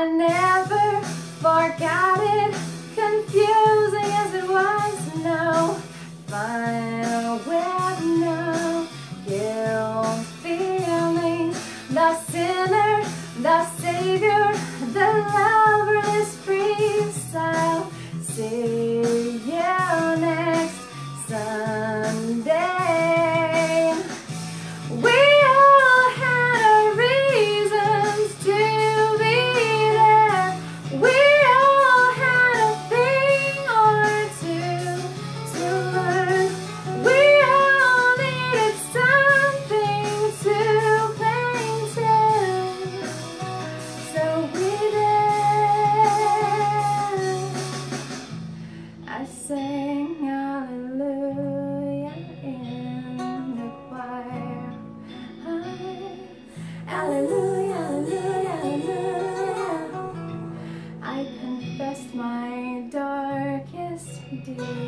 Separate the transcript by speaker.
Speaker 1: I never forgot it, confusing as it was No Fine with no guilt feelings. The sinner, the savior, the loverless is free. So see you next Sunday. We Thank you.